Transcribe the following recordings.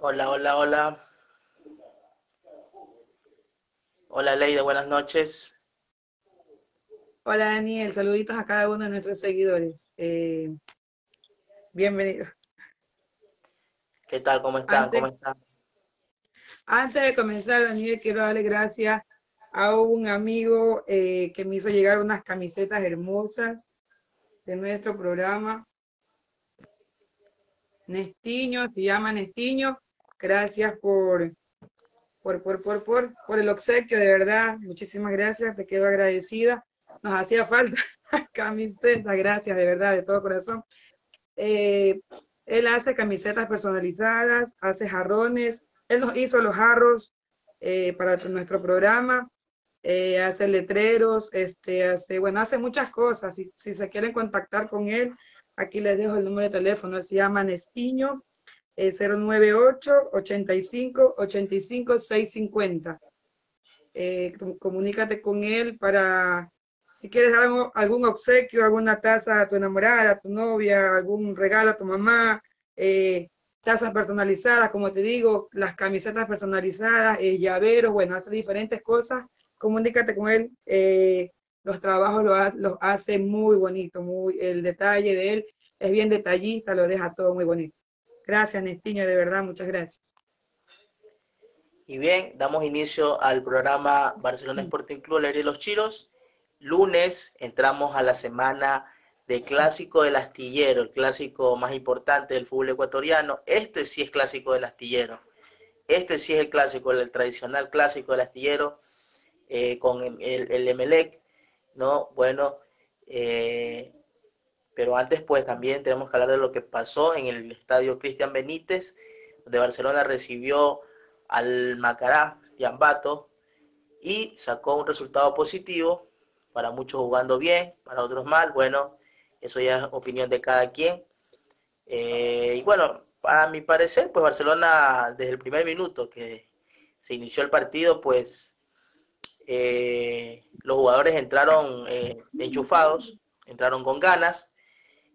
Hola, hola, hola. Hola, Leida, buenas noches. Hola, Daniel. Saluditos a cada uno de nuestros seguidores. Eh, bienvenido. ¿Qué tal? ¿Cómo están? Antes, ¿Cómo están? Antes de comenzar, Daniel, quiero darle gracias a un amigo eh, que me hizo llegar unas camisetas hermosas de nuestro programa. Nestiño, se llama Nestiño. Gracias por, por, por, por, por, por el obsequio, de verdad. Muchísimas gracias, te quedo agradecida. Nos hacía falta camiseta, gracias, de verdad, de todo corazón. Eh, él hace camisetas personalizadas, hace jarrones. Él nos hizo los jarros eh, para nuestro programa. Eh, hace letreros, este, hace, bueno, hace muchas cosas. Si, si se quieren contactar con él, Aquí les dejo el número de teléfono, se llama Nestiño, eh, 098-85-85-650. Eh, comunícate con él para, si quieres algo, algún obsequio, alguna taza a tu enamorada, a tu novia, algún regalo a tu mamá, eh, tazas personalizadas, como te digo, las camisetas personalizadas, eh, llaveros, bueno, hace diferentes cosas. Comunícate con él. Los trabajos los, hace muy bonito, muy, el detalle de él es bien detallista, lo deja todo muy bonito. Gracias, Nestiño, de verdad, muchas gracias. Y bien, damos inicio al programa Barcelona Sporting Club, Alegría de los Chiros. Lunes entramos a la semana de clásico del astillero, el clásico más importante del fútbol ecuatoriano. Este sí es clásico del astillero. Este sí es el clásico, el tradicional clásico del astillero eh, con el, el, Emelec, ¿no? Bueno, eh, pero antes pues también tenemos que hablar de lo que pasó en el estadio Cristian Benítez, donde Barcelona recibió al Macará de y sacó un resultado positivo, para muchos jugando bien, para otros mal, bueno, eso ya es opinión de cada quien. Eh, y bueno, para mi parecer, pues Barcelona desde el primer minuto que se inició el partido, pues eh, los jugadores entraron eh, enchufados, entraron con ganas,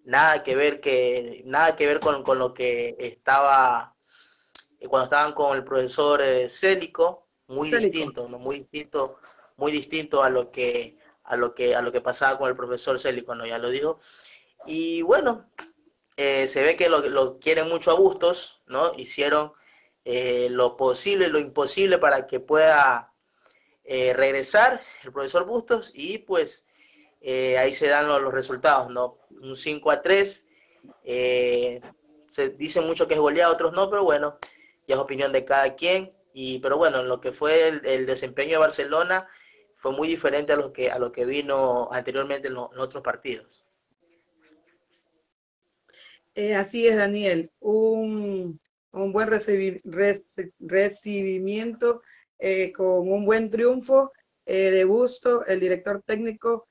nada que ver que nada que ver con, lo que estaba cuando estaban con el profesor Célico, muy distinto, ¿no? muy distinto, muy distinto a lo que a lo que a lo que pasaba con el profesor Célico, no ya lo dijo. Y bueno, eh, se ve que lo, quieren mucho a Bustos, ¿no? Hicieron eh, lo posible, lo imposible para que pueda eh, regresar el profesor Bustos y pues ahí se dan los, resultados, ¿no? Un 5 a 3, se dice mucho que es goleado, otros no, pero bueno, ya es opinión de cada quien. Y, pero bueno, en lo que fue el, desempeño de Barcelona fue muy diferente a lo que, a lo que vino anteriormente en otros partidos. Eh, así es, Daniel. Un, buen recibimiento eh, con un buen triunfo eh, de Busto, el director técnico,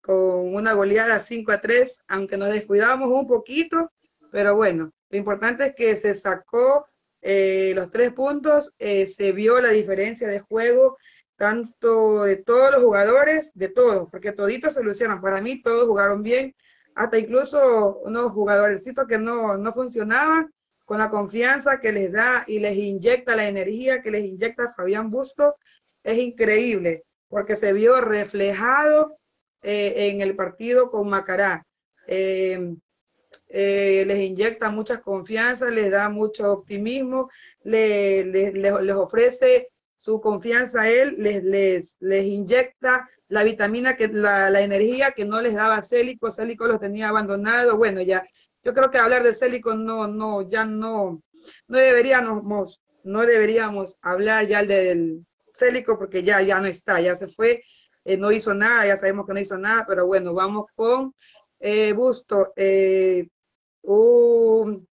con una goleada 5 a 3, aunque nos descuidamos un poquito, pero bueno, lo importante es que se sacó los tres puntos, se vio la diferencia de juego tanto de todos los jugadores, de todos, porque toditos se lucieron. Para mí todos jugaron bien, hasta incluso unos jugadorcitos que no, no funcionaban, con la confianza que les da y les inyecta la energía que les inyecta Fabián Busto, es increíble, porque se vio reflejado eh, en el partido con Macará. Em, eh, les inyecta mucha confianza, les da mucho optimismo, les, les ofrece su confianza a él, les, les, les inyecta la vitamina, que la, la, energía que no les daba Célico, Célico los tenía abandonado, bueno, ya, yo creo que hablar de Célico no, no, ya no, no deberíamos, no deberíamos hablar ya del Célico porque ya, ya no está, ya se fue, eh, no hizo nada, ya sabemos que no hizo nada, pero bueno, vamos con eh, Busto, eh, un,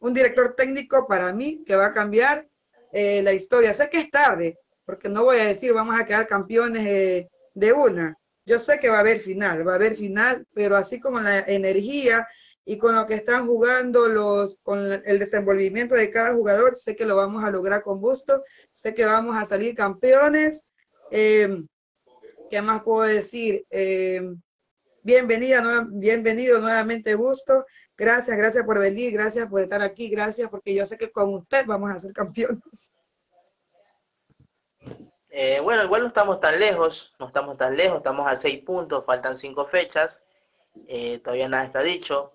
un director técnico para mí que va a cambiar la historia. Sé que es tarde, porque no voy a decir vamos a quedar campeones de una. Yo sé que va a haber final, va a haber final, pero así como la energía y con lo que están jugando los, con el desenvolvimiento de cada jugador, sé que lo vamos a lograr con gusto, sé que vamos a salir campeones. Eh, ¿Qué más puedo decir? Eh, bienvenida, bienvenido nuevamente, Gusto. Gracias, gracias por venir, gracias por estar aquí, gracias porque yo sé que con usted vamos a ser campeones. Eh, bueno, igual no estamos tan lejos, no estamos tan lejos, estamos a seis puntos, faltan cinco fechas, eh, todavía nada está dicho,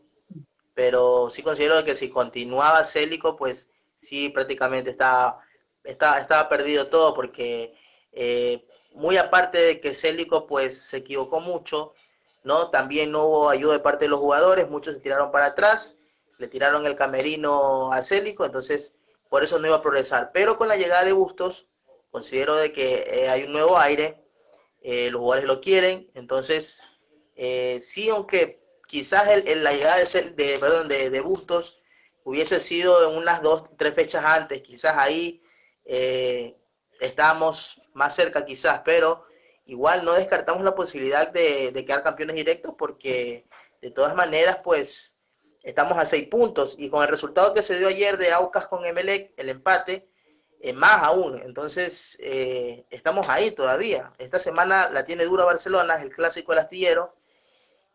pero sí considero que si continuaba Célico, pues sí prácticamente estaba, estaba, perdido todo, porque eh, muy aparte de que Célico pues se equivocó mucho, ¿no? También no hubo ayuda de parte de los jugadores, muchos se tiraron para atrás, le tiraron el camerino a Célico, entonces por eso no iba a progresar, pero con la llegada de Bustos, considero de que eh, hay un nuevo aire, eh, los jugadores lo quieren, entonces eh, sí, aunque quizás el, la llegada de, de, perdón, de, de, Bustos hubiese sido en unas dos, tres fechas antes, quizás ahí estamos más cerca quizás, pero igual no descartamos la posibilidad de, de quedar campeones directos porque de todas maneras pues estamos a seis puntos y con el resultado que se dio ayer de Aucas con Emelec, el empate, más aún. Entonces, eh, estamos ahí todavía. Esta semana la tiene dura Barcelona, es el clásico del astillero.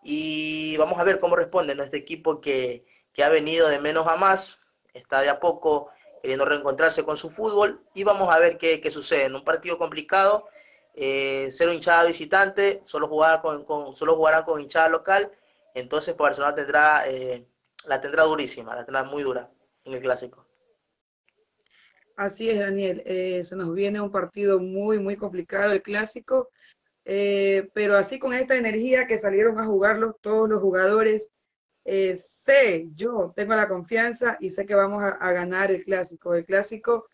Y vamos a ver cómo responde nuestro equipo que, ha venido de menos a más. Está de a poco queriendo reencontrarse con su fútbol. Y vamos a ver qué, sucede. En un partido complicado, eh, cero hinchada visitante, solo, jugar con, solo jugarán con hinchada local. Entonces, Barcelona tendrá, eh, la tendrá durísima, la tendrá muy dura en el clásico. Así es, Daniel. Eh, se nos viene un partido muy, muy complicado, el clásico. eh, pero así con esta energía que salieron a jugarlos todos los jugadores, eh, sé, yo tengo la confianza y sé que vamos a, ganar el clásico. El clásico,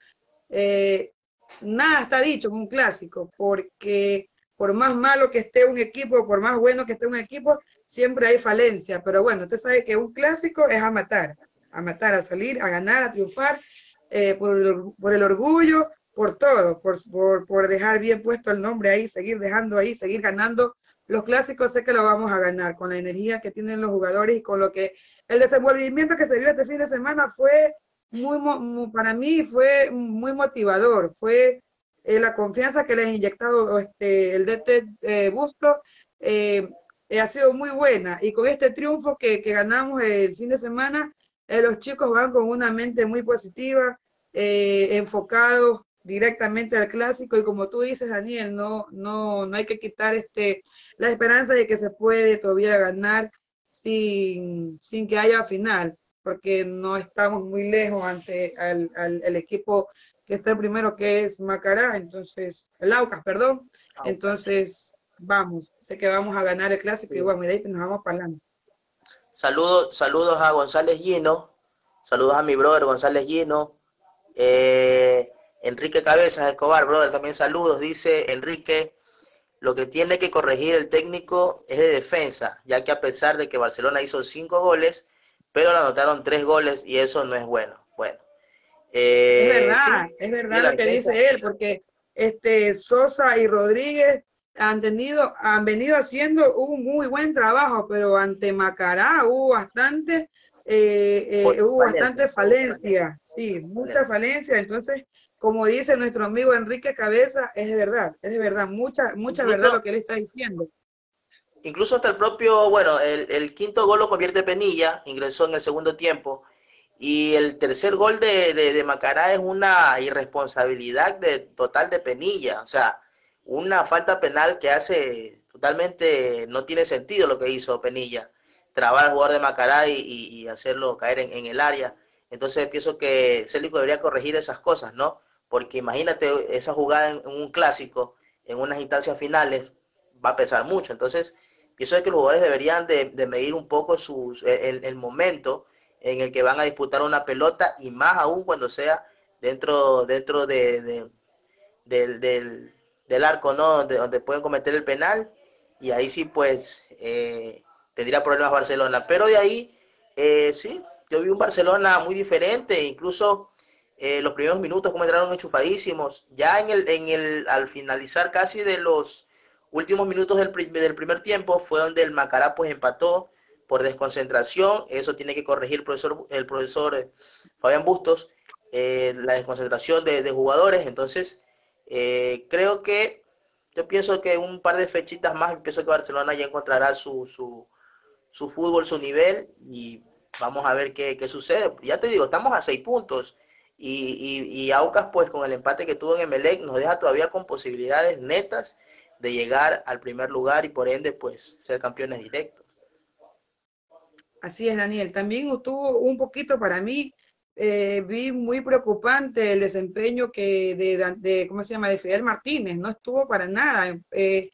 eh, nada está dicho en un clásico, porque por más malo que esté un equipo, por más bueno que esté un equipo, siempre hay falencia. Pero bueno, usted sabe que un clásico es a matar, a matar, a salir, a ganar, a triunfar, por, por el orgullo, por todo, por, por, dejar bien puesto el nombre ahí, seguir dejando ahí, seguir ganando. Los clásicos sé que lo vamos a ganar con la energía que tienen los jugadores y con lo que el desenvolvimiento que se vio este fin de semana fue muy, para mí fue muy motivador, fue eh, la confianza que les ha inyectado este, el DT eh, Busto, eh, ha sido muy buena y con este triunfo que, que ganamos el fin de semana, los chicos van con una mente muy positiva, enfocados directamente al clásico. Y como tú dices, Daniel, no, no, no hay que quitar este, la esperanza de que se puede todavía ganar sin, sin que haya final, porque no estamos muy lejos ante al, el equipo que está el primero, que es Macará, entonces, el Aucas, perdón, entonces vamos, sé que vamos a ganar el clásico y bueno, de ahí nos vamos para Saludos, saludos a González Gino, saludos a mi brother González Gino, eh, Enrique Cabezas Escobar, brother, también saludos. Dice Enrique, lo que tiene que corregir el técnico es de defensa, ya que a pesar de que Barcelona hizo cinco goles, pero le anotaron tres goles y eso no es bueno. Bueno. Eh, es verdad, es verdad lo que dice él, porque este Sosa y Rodríguez han tenido, han venido haciendo un muy buen trabajo, pero ante Macará hubo bastante, eh, eh, hubo bastante falencia, sí, mucha falencia, entonces como dice nuestro amigo Enrique Cabeza, es de verdad, es de verdad, mucha, mucha verdad lo que él está diciendo. Incluso hasta el propio, bueno, el, quinto gol lo convierte Penilla, ingresó en el segundo tiempo, y el tercer gol de, de, Macará es una irresponsabilidad de, total de Penilla, o sea, una falta penal que hace totalmente, no tiene sentido lo que hizo Penilla, trabar al jugador de Macará y, hacerlo caer en, el área. Entonces pienso que Célico debería corregir esas cosas, ¿no? porque imagínate esa jugada en, un clásico, en unas instancias finales, va a pesar mucho. Entonces, pienso que los jugadores deberían de, medir un poco sus, el, momento en el que van a disputar una pelota y más aún cuando sea dentro, dentro de, del, arco, ¿no? donde pueden cometer el penal y ahí sí, pues, eh, tendría problemas Barcelona. Pero de ahí, eh, sí, yo vi un Barcelona muy diferente, incluso eh, los primeros minutos como entraron enchufadísimos. Ya en el, en el, al finalizar casi de los últimos minutos del, del primer tiempo fue donde el Macará pues empató por desconcentración. Eso tiene que corregir el profesor, el profesor eh, Fabián Bustos, eh, la desconcentración de, jugadores. Entonces, creo que yo pienso que un par de fechitas más, pienso que Barcelona ya encontrará su, su, su fútbol, su nivel y vamos a ver qué, qué sucede. Ya te digo, estamos a seis puntos y, y, Aucas, pues con el empate que tuvo en Emelec, nos deja todavía con posibilidades netas de llegar al primer lugar y por ende, pues ser campeones directos. Así es, Daniel. También estuvo un poquito para mí, eh, vi muy preocupante el desempeño que de, de, ¿cómo se llama?, de Fidel Martínez. No estuvo para nada. Eh,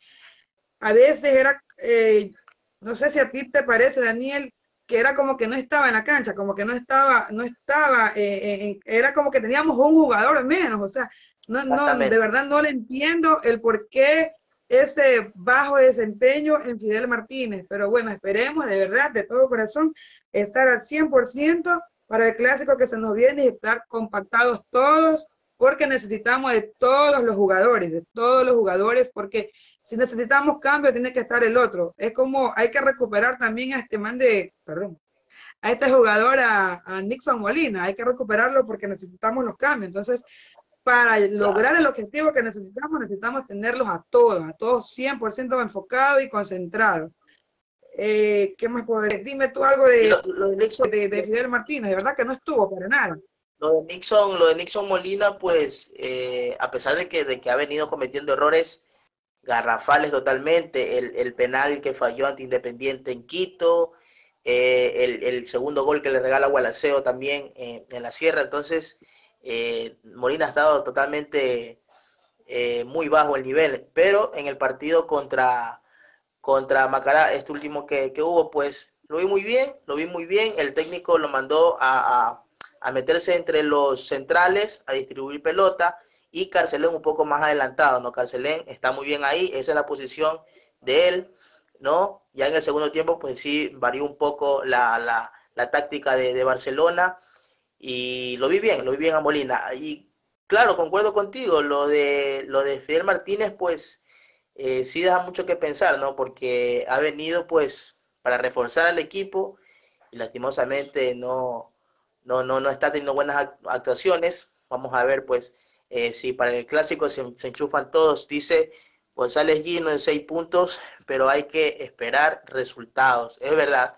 a veces era, eh, no sé si a ti te parece, Daniel, que era como que no estaba en la cancha, como que no estaba, no estaba, eh, era como que teníamos un jugador menos, o sea, no, no, de verdad no le entiendo el por qué ese bajo desempeño en Fidel Martínez, pero bueno, esperemos de verdad, de todo corazón, estar al 100% para el clásico que se nos viene y estar compactados todos, porque necesitamos de todos los jugadores, de todos los jugadores, porque si necesitamos cambio, tiene que estar el otro. Es como hay que recuperar también a este man de, perdón, a este jugador, a, Nixon Molina, hay que recuperarlo porque necesitamos los cambios. Entonces, para lograr el objetivo que necesitamos, necesitamos tenerlos a todos, a todos 100% enfocados y concentrados. Eh, ¿Qué más puedo decir? Dime tú algo de, de, Fidel Martínez, de verdad que no estuvo para nada. Lo de Nixon, lo de Nixon Molina, pues, eh, a pesar de que, de que ha venido cometiendo errores, garrafales totalmente, el, penal que falló ante Independiente en Quito, eh, el, segundo gol que le regala Gualaceo también eh, en la sierra, entonces eh, Molina ha estado totalmente eh, muy bajo el nivel, pero en el partido contra, contra Macará, este último que, hubo, pues lo vi muy bien, lo vi muy bien, el técnico lo mandó a, meterse entre los centrales, a distribuir pelota, y Carcelén un poco más adelantado, ¿no? Carcelén está muy bien ahí, esa es la posición de él, ¿no? Ya en el segundo tiempo, pues sí, varió un poco la, la, la táctica de, de, Barcelona y lo vi bien, lo vi bien a Molina. Y claro, concuerdo contigo, lo de, lo de Fidel Martínez, pues eh, sí deja mucho que pensar, ¿no? Porque ha venido, pues, para reforzar al equipo y lastimosamente no, no, no, no está teniendo buenas actuaciones. Vamos a ver, pues, eh, si para el clásico se, enchufan todos. Dice González Gino en seis puntos, pero hay que esperar resultados. Es verdad,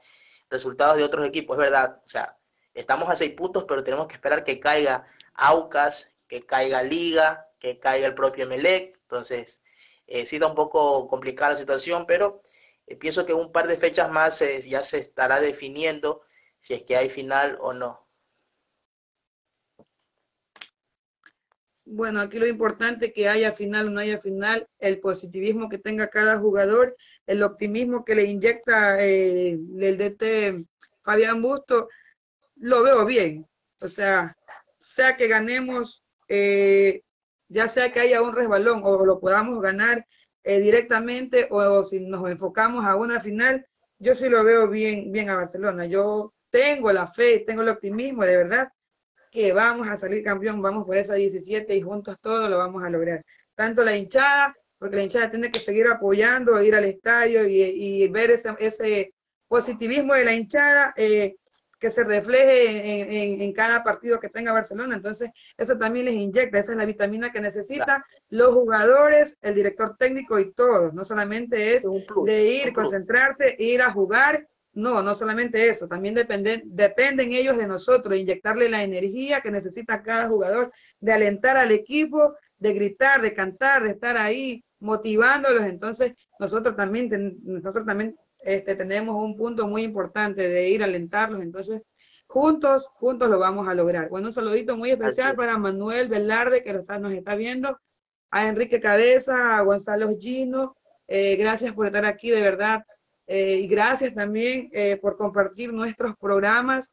resultados de otros equipos, es verdad. O sea, estamos a seis puntos, pero tenemos que esperar que caiga Aucas, que caiga Liga, que caiga el propio Melec. Entonces, eh, sí da un poco complicada la situación, pero eh, pienso que un par de fechas más eh, ya se estará definiendo si es que hay final o no. Bueno, aquí lo importante que haya final o no haya final, el positivismo que tenga cada jugador, el optimismo que le inyecta el DT Fabián Busto, lo veo bien. O sea, sea que ganemos, eh, ya sea que haya un resbalón o lo podamos ganar eh, directamente o, si nos enfocamos a una final, yo sí lo veo bien, bien a Barcelona. Yo tengo la fe, tengo el optimismo de verdad que vamos a salir campeón, vamos por esa 17 y juntos todos lo vamos a lograr. Tanto la hinchada, porque la hinchada tiene que seguir apoyando, ir al estadio y, ver ese, ese, positivismo de la hinchada, eh, que se refleje en, cada partido que tenga Barcelona. Entonces, eso también les inyecta, esa es la vitamina que necesitan los jugadores, el director técnico y todos. No solamente es de ir, concentrarse, ir a jugar. No, no solamente eso, también dependen, dependen ellos de nosotros, de inyectarle la energía que necesita cada jugador, de alentar al equipo, de gritar, de cantar, de estar ahí motivándolos. Entonces, nosotros también, nosotros también este, tenemos un punto muy importante de ir a alentarlos, entonces juntos, juntos lo vamos a lograr. Bueno, un saludito muy especial para Manuel Velarde, que nos está viendo, a Enrique Cabeza, a Gonzalo Gino, eh, gracias por estar aquí, de verdad, eh, y gracias también eh, por compartir nuestros programas,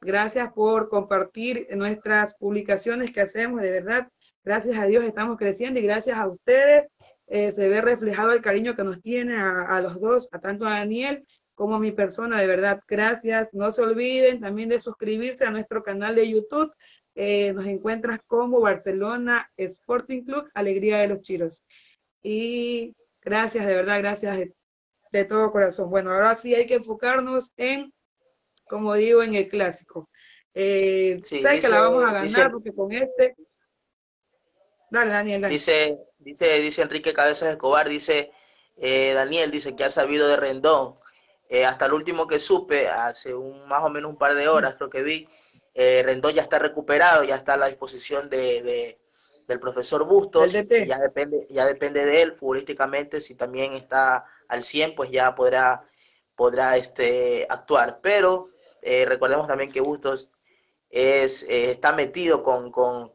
gracias por compartir nuestras publicaciones que hacemos, de verdad, gracias a Dios estamos creciendo y gracias a ustedes eh, se ve reflejado el cariño que nos tiene a, los dos, a tanto a Daniel como a mi persona, de verdad, gracias. No se olviden también de suscribirse a nuestro canal de YouTube. Eh, nos encuentras como Barcelona Sporting Club, Alegría de los Chiros. Y gracias, de verdad, gracias de, todo corazón. Bueno, ahora sí hay que enfocarnos en, como digo, en el clásico. Eh, que la vamos a ganar porque con este... Dale, Daniel. Dale. Dice, Dice, dice Enrique Cabezas Escobar, dice eh, Daniel, dice que ha sabido de Rendón. Eh, hasta el último que supe, hace un, más o menos un par de horas creo que vi, eh, Rendón ya está recuperado, ya está a la disposición de, del profesor Bustos, ya depende, ya depende de él futbolísticamente, si también está al 100, pues ya podrá, podrá este, actuar. Pero recordemos también que Bustos es, está metido con, con,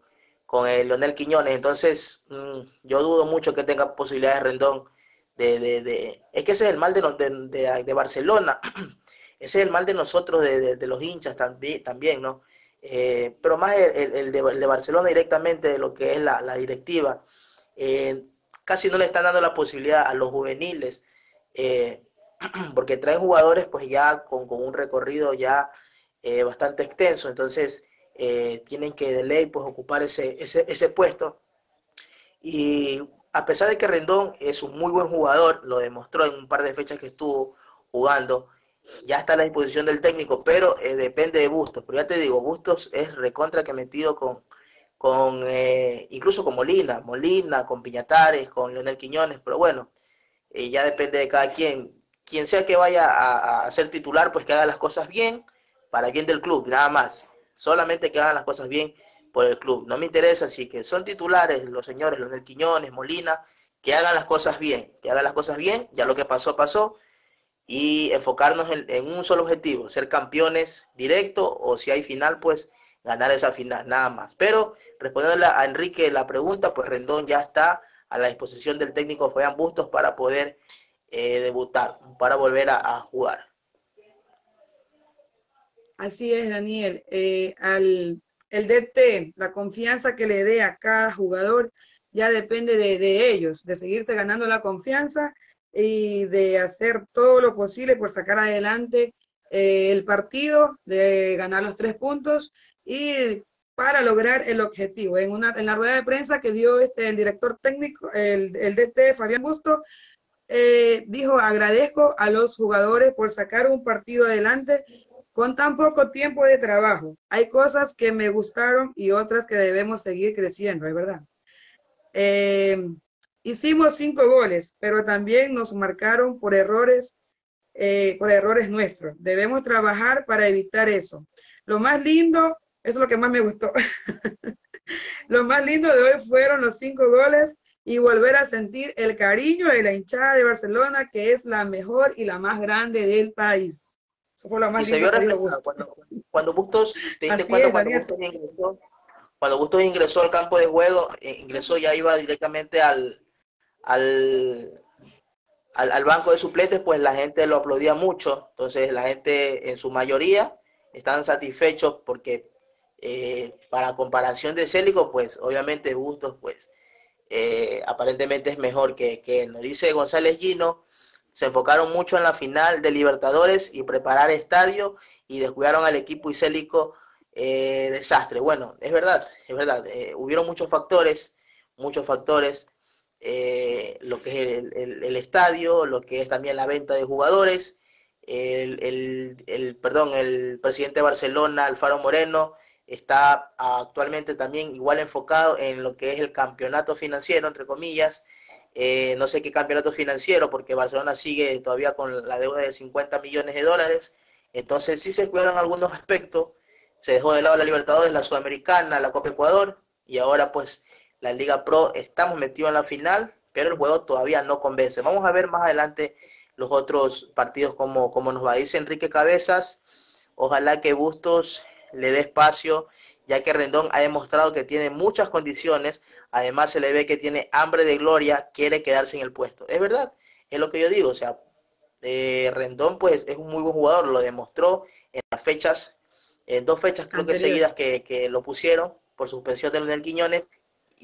con el Leonel Quiñones. Entonces, mm, yo dudo mucho que tenga posibilidades de Rendón. De, de, de, es que ese es el mal de, de, de Barcelona, ese es el mal de nosotros, de, los hinchas también, también ¿no? Eh, pero más el, de, Barcelona directamente, de lo que es la, directiva. Eh, casi no le están dando la posibilidad a los juveniles, eh, porque traen jugadores pues ya con, con un recorrido ya bastante extenso, entonces tienen que de ley pues ocupar ese, ese, ese puesto. Y a pesar de que Rendón es un muy buen jugador, lo demostró en un par de fechas que estuvo jugando, ya está a la disposición del técnico, pero eh, depende de Bustos. Pero ya te digo, Bustos es recontra que metido con, con eh, incluso con Molina, Molina, con Piñatares, con Leonel Quiñones, pero bueno, ya depende de cada quien. Quien sea que vaya a, a, ser titular, pues que haga las cosas bien, para bien del club, nada más solamente que hagan las cosas bien por el club. No me interesa si que son titulares los señores Leonel Quiñones, Molina, que hagan las cosas bien, que hagan las cosas bien, ya lo que pasó, pasó, y enfocarnos en, un solo objetivo, ser campeones directo o si hay final, pues ganar esa final, nada más. Pero respondiendo a Enrique la pregunta, pues Rendón ya está a la disposición del técnico Fabián Bustos para poder eh, debutar, para volver a, jugar. Así es, Daniel. Eh, al el DT, la confianza que le dé a cada jugador, ya depende de, ellos, de seguirse ganando la confianza y de hacer todo lo posible por sacar adelante eh, el partido, de ganar los tres puntos y para lograr el objetivo. En, una, en la rueda de prensa que dio este, el director técnico, el, el DT Fabián Busto, eh, dijo, agradezco a los jugadores por sacar un partido adelante con tan poco tiempo de trabajo. Hay cosas que me gustaron y otras que debemos seguir creciendo, es verdad. Eh, hicimos cinco goles, pero también nos marcaron por errores, eh, por errores nuestros. Debemos trabajar para evitar eso. Lo más lindo, eso es lo que más me gustó. lo más lindo de hoy fueron los cinco goles y volver a sentir el cariño de la hinchada de Barcelona, que es la mejor y la más grande del país. Eso fue lo más y lindo se cuando, cuando Bustos, te diste cuenta cuando Bustos ingresó, cuando Bustos ingresó al campo de juego, eh, ingresó ya iba directamente al, al, al, banco de suplentes, pues la gente lo aplaudía mucho. Entonces la gente en su mayoría estaban satisfechos porque eh, para comparación de Célico, pues obviamente Bustos, pues eh, aparentemente es mejor que, que nos dice González Gino, se enfocaron mucho en la final de Libertadores y preparar estadio y descuidaron al equipo isélico eh, desastre. Bueno, es verdad, es verdad, eh, hubieron muchos factores, muchos factores, lo que es el, estadio, lo que es también la venta de jugadores, el, el, perdón, el presidente de Barcelona, Alfaro Moreno, está actualmente también igual enfocado en lo que es el campeonato financiero, entre comillas, eh, no sé qué campeonato financiero, porque Barcelona sigue todavía con la deuda de 50 millones de dólares, entonces sí se cuidaron algunos aspectos, se dejó de lado la Libertadores, la Sudamericana, la Copa Ecuador, y ahora pues la Liga Pro estamos metidos en la final, pero el juego todavía no convence. Vamos a ver más adelante los otros partidos como, como nos va. Dice Enrique Cabezas, ojalá que Bustos le dé espacio, ya que Rendón ha demostrado que tiene muchas condiciones, además se le ve que tiene hambre de gloria, quiere quedarse en el puesto. Es verdad, es lo que yo digo, o sea, eh, Rendón pues es un muy buen jugador, lo demostró en las fechas, en dos fechas creo que seguidas que, lo pusieron por suspensión de Leonel Quiñones,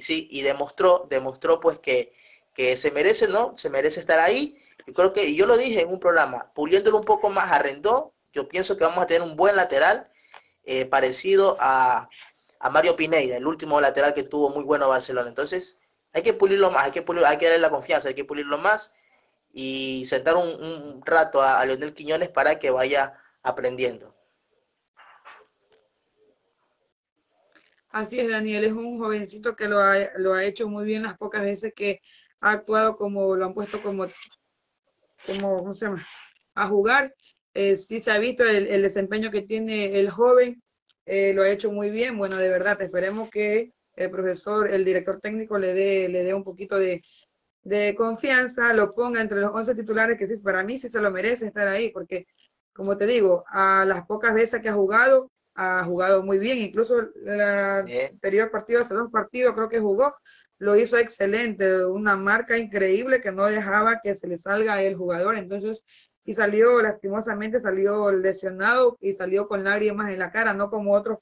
sí, y demostró, demostró pues que, que se merece, ¿no? Se merece estar ahí. Y creo que, y yo lo dije en un programa, puliéndolo un poco más a yo pienso que vamos a tener un buen lateral eh, parecido a, Mario Pineira, el último lateral que tuvo muy bueno Barcelona. Entonces, hay que pulirlo más, hay que, pulir, hay que darle la confianza, hay que pulirlo más y sentar un, rato a, Leonel Quiñones para que vaya aprendiendo. Así es, Daniel, es un jovencito que lo ha, lo ha hecho muy bien las pocas veces que ha actuado como, lo han puesto como, como, ¿cómo se llama? A jugar eh, sí se ha visto el, desempeño que tiene el joven, eh, lo ha hecho muy bien. Bueno, de verdad, esperemos que el profesor, el director técnico le dé, le dé un poquito de, confianza, lo ponga entre los 11 titulares, que sí, para mí sí se lo merece estar ahí, porque, como te digo, a las pocas veces que ha jugado, ha jugado muy bien, incluso el anterior partido, hace dos partidos creo que jugó, lo hizo excelente, una marca increíble que no dejaba que se le salga el jugador, entonces y salió, lastimosamente, salió lesionado y salió con lágrimas en la cara, no como otros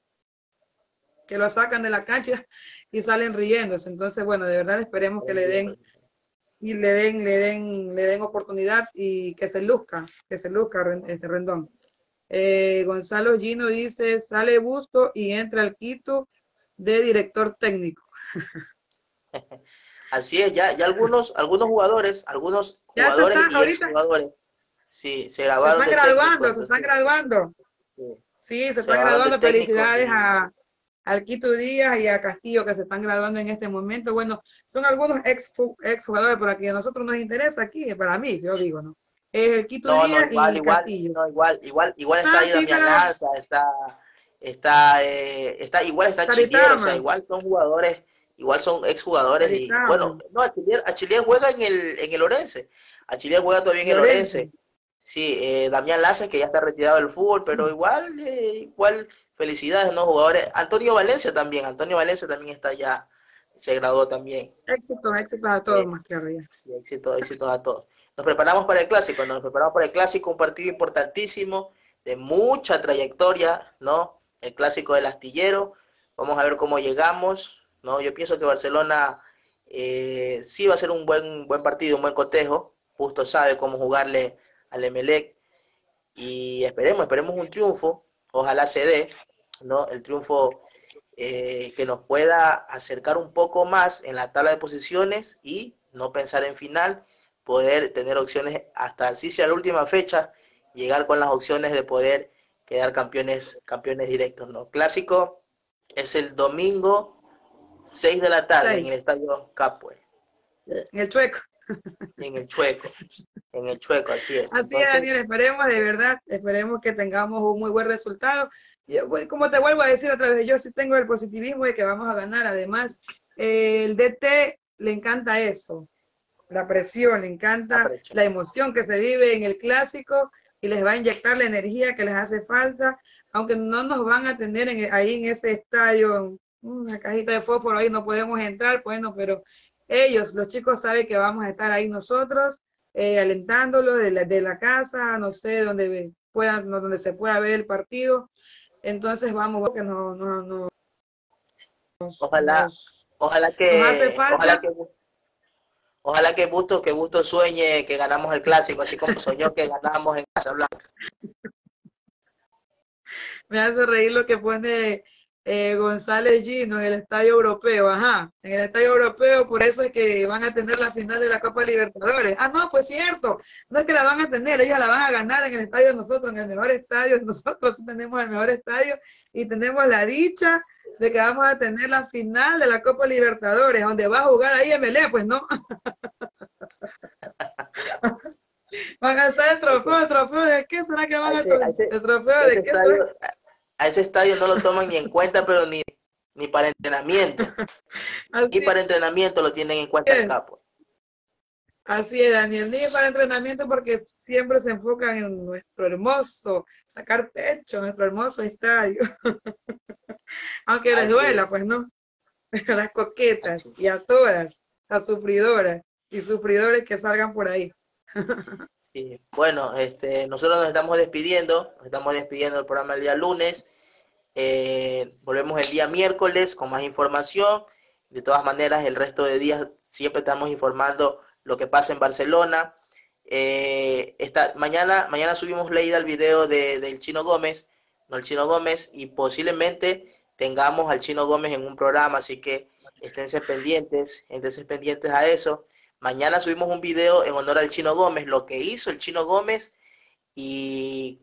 que lo sacan de la cancha y salen riéndose. Entonces, bueno, de verdad esperemos que le den y le den, le den, le den oportunidad y que se luzca, que se luzca este Rendón. Eh, Gonzalo Gino dice, sale Busto y entra al Quito de director técnico. Así es, ya, ya algunos, algunos jugadores, algunos jugadores y jugadores Sí, se graduaron. Se están graduando, se están graduando. Sí, se, están graduando. Felicidades a, al Quito Díaz y a Castillo que se están graduando en este momento. Bueno, son algunos ex, ex jugadores, pero aquí a nosotros nos interesa aquí, para mí, yo digo, ¿no? El Quito Díaz igual, y igual, Castillo. No, igual, igual, igual está ah, ahí Damián Lanza, está, está, eh, está, igual está Chilier, o sea, igual son jugadores, igual son ex jugadores y bueno, no, a Chilier, juega en el, en el Orense, a Chilier juega todavía en el Orense Sí, eh, Damián Laza, que ya está retirado del fútbol, pero igual, eh, igual, felicidades, ¿no? Jugadores. Antonio Valencia también, Antonio Valencia también está ya, se graduó también. Éxito, éxito a todos, más que arriba. Sí, éxito, éxito a todos. Nos preparamos para el clásico, nos preparamos para el clásico, un partido importantísimo, de mucha trayectoria, ¿no? El clásico del astillero. Vamos a ver cómo llegamos, ¿no? Yo pienso que Barcelona eh, sí va a ser un buen, buen partido, un buen cotejo. Justo sabe cómo jugarle al Emelec y esperemos, esperemos un triunfo, ojalá se dé, ¿no? El triunfo eh, que nos pueda acercar un poco más en la tabla de posiciones y no pensar en final, poder tener opciones hasta así sea la última fecha, llegar con las opciones de poder quedar campeones, campeones directos, ¿no? Clásico es el domingo 6 de la tarde en el estadio Capue. En el Chueco. En el Chueco en el chueco, así es. Así es, Daniel, esperemos de verdad, esperemos que tengamos un muy buen resultado. como te vuelvo a decir otra vez, yo sí tengo el positivismo de que vamos a ganar. Además, el DT le encanta eso, la presión, le encanta la, emoción que se vive en el clásico y les va a inyectar la energía que les hace falta, aunque no nos van a tener ahí en ese estadio, una cajita de fósforo, ahí no podemos entrar, bueno, pero ellos, los chicos saben que vamos a estar ahí nosotros eh, alentándolo de la, de la, casa, no sé, donde puedan, donde se pueda ver el partido. Entonces vamos, que no, no, no ojalá, ojalá que, ojalá que ojalá que Busto, que Busto sueñe que ganamos el clásico, así como soñó que ganamos en Casa Blanca. Me hace reír lo que pone eh, González Gino en el Estadio Europeo, ajá, en el Estadio Europeo, por eso es que van a tener la final de la Copa Libertadores. Ah, no, pues cierto, no es que la van a tener, ellos la van a ganar en el estadio de nosotros, en el mejor estadio, nosotros tenemos el mejor estadio y tenemos la dicha de que vamos a tener la final de la Copa Libertadores, donde va a jugar ahí MLE, pues no. van a hacer el trofeo, el trofeo de qué será que van a hacer? El trofeo de qué a ese estadio no lo toman ni en cuenta, pero ni, ni para entrenamiento. ni para entrenamiento lo tienen en cuenta el capo. Así es, Daniel, ni para entrenamiento porque siempre se enfocan en nuestro hermoso, sacar pecho, nuestro hermoso estadio. Aunque les duela, pues no. A las coquetas y a todas, las sufridoras y sufridores que salgan por ahí. Sí, bueno, este, nosotros nos estamos despidiendo, nos estamos despidiendo del programa el día lunes. Eh, volvemos el día miércoles con más información. De todas maneras, el resto de días siempre estamos informando lo que pasa en Barcelona. Eh, esta, mañana, mañana subimos leída el video de, del Chino Gómez, no el Chino Gómez, y posiblemente tengamos al Chino Gómez en un programa, así que esténse pendientes, esténse pendientes a eso. Mañana subimos un video en honor al Chino Gómez, lo que hizo el Chino Gómez y,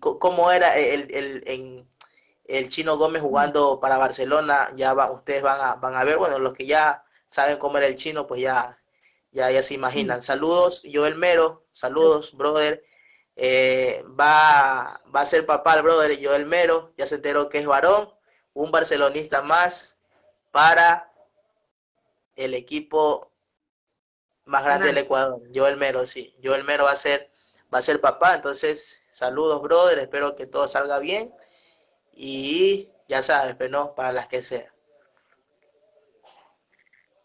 cómo era el, el, Chino Gómez jugando para Barcelona. Ya va, ustedes van a, van a ver, bueno, los que ya saben cómo era el Chino, pues ya, ya, ya se imaginan. Saludos, Joel Mero, saludos, brother. Eh, va, va a ser papá el brother Joel Mero, ya se enteró que es varón, un barcelonista más para el equipo más grande del Ecuador, Joel Mero, sí. Joel Mero va a ser, va a ser papá, entonces saludos, brother, espero que todo salga bien y ya sabes, pero no, para las que sea.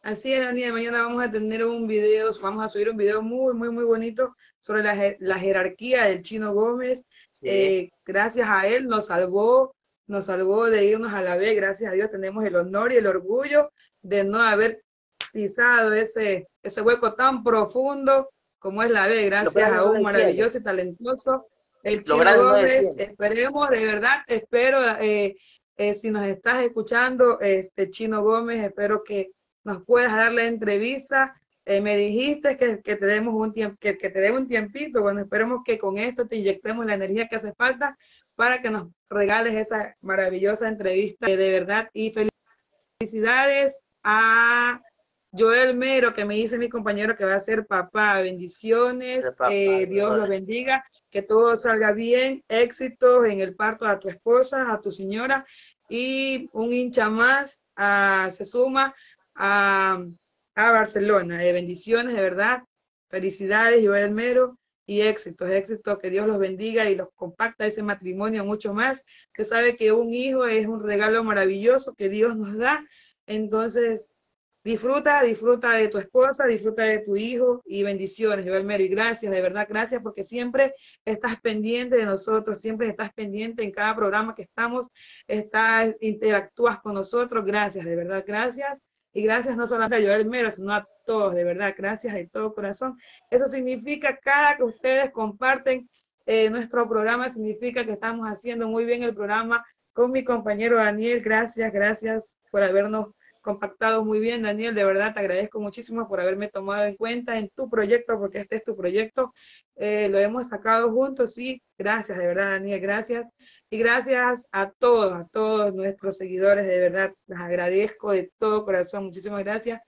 Así es, Daniel, mañana vamos a tener un video, vamos a subir un video muy, muy, muy bonito sobre la, la jerarquía del Chino Gómez. Eh, gracias a él nos salvó, nos salvó de irnos a la B, gracias a Dios tenemos el honor y el orgullo de no haber pisado ese, ese hueco tan profundo como es la B, gracias a un maravilloso y talentoso el Chino Gómez. Esperemos, de verdad, espero, eh, eh, si nos estás escuchando, este Chino Gómez, espero que nos puedas dar la entrevista. Eh, me dijiste que, que, te demos un tiempo, que, que, te dé un tiempito. Bueno, esperemos que con esto te inyectemos la energía que hace falta para que nos regales esa maravillosa entrevista de verdad y felicidades a Joel Mero, que me dice mi compañero que va a ser papá. Bendiciones, eh, Dios lo bendiga, que todo salga bien, éxitos en el parto a tu esposa, a tu señora y un hincha más se suma a, Barcelona. de bendiciones, de verdad. Felicidades, Joel Mero. y éxitos, éxitos, que Dios los bendiga y los compacta ese matrimonio mucho más. Usted sabe que un hijo es un regalo maravilloso que Dios nos da, entonces disfruta, disfruta de tu esposa, disfruta de tu hijo y bendiciones, Joel y gracias, de verdad, gracias porque siempre estás pendiente de nosotros, siempre estás pendiente en cada programa que estamos, estás, interactúas con nosotros, gracias, de verdad, gracias. Y gracias no solamente a Joel Mero, sino a todos, de verdad, gracias de todo corazón. Eso significa cada que ustedes comparten eh, nuestro programa, significa que estamos haciendo muy bien el programa con mi compañero Daniel. Gracias, gracias por habernos compactado muy bien, Daniel. De verdad te agradezco muchísimo por haberme tomado en cuenta en tu proyecto, porque este es tu proyecto. Eh, lo hemos sacado juntos, sí. Gracias, de verdad, Daniel, gracias. Y gracias a todos, a todos nuestros seguidores, de verdad, les agradezco de todo corazón. Muchísimas gracias.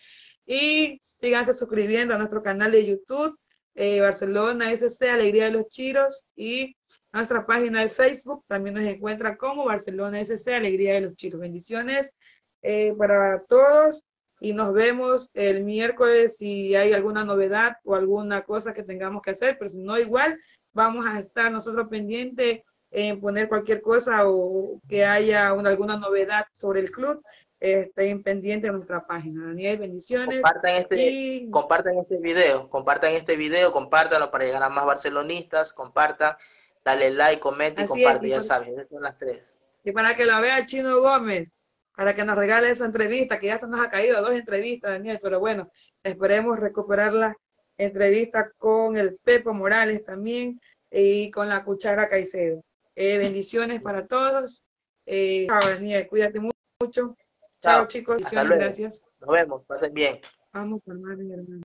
Y síganse suscribiendo a nuestro canal de YouTube, eh, Barcelona SC, Alegría de los Chiros, y nuestra página de Facebook también nos encuentra como Barcelona SC, Alegría de los Chiros. Bendiciones eh, para todos y nos vemos el miércoles si hay alguna novedad o alguna cosa que tengamos que hacer, pero si no, igual vamos a estar nosotros pendientes en poner cualquier cosa o que haya alguna novedad sobre el club, estén pendientes de nuestra página. Daniel, bendiciones. Compartan este, compartan este video, compartan este video, compártanlo para llegar a más barcelonistas, compartan, dale like, comenta y comparte, ya sabes, esas son las tres. Y para que lo vea Chino Gómez, para que nos regale esa entrevista, que ya se nos ha caído dos entrevistas, Daniel, pero bueno, esperemos recuperar la entrevista con el Pepo Morales también y con la Cuchara Caicedo. Eh, bendiciones para todos. Eh, chao, Daniel, cuídate mucho. Chao, chicos. Gracias. Nos vemos, pasen bien. Vamos, hermano y hermano.